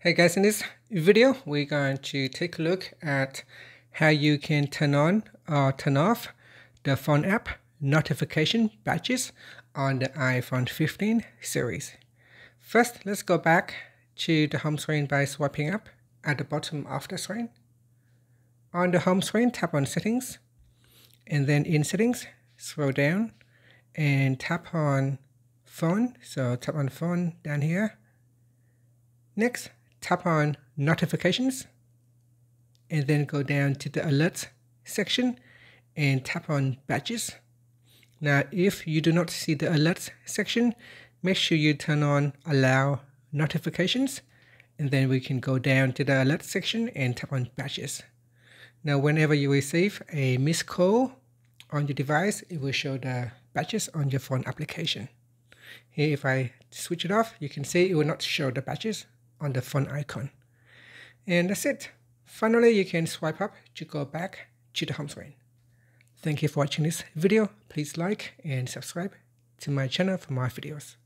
Hey guys, in this video, we're going to take a look at how you can turn on or turn off the phone app notification badges on the iPhone 15 series. First, let's go back to the home screen by swiping up at the bottom of the screen. On the home screen, tap on settings and then in settings, scroll down and tap on phone. So tap on phone down here. Next, tap on notifications and then go down to the alerts section and tap on badges. Now, if you do not see the alerts section, make sure you turn on allow notifications and then we can go down to the alert section and tap on badges. Now, whenever you receive a missed call on your device, it will show the badges on your phone application. Here, if I switch it off, you can see it will not show the badges on the phone icon. And that's it. Finally, you can swipe up to go back to the home screen. Thank you for watching this video. Please like and subscribe to my channel for more videos.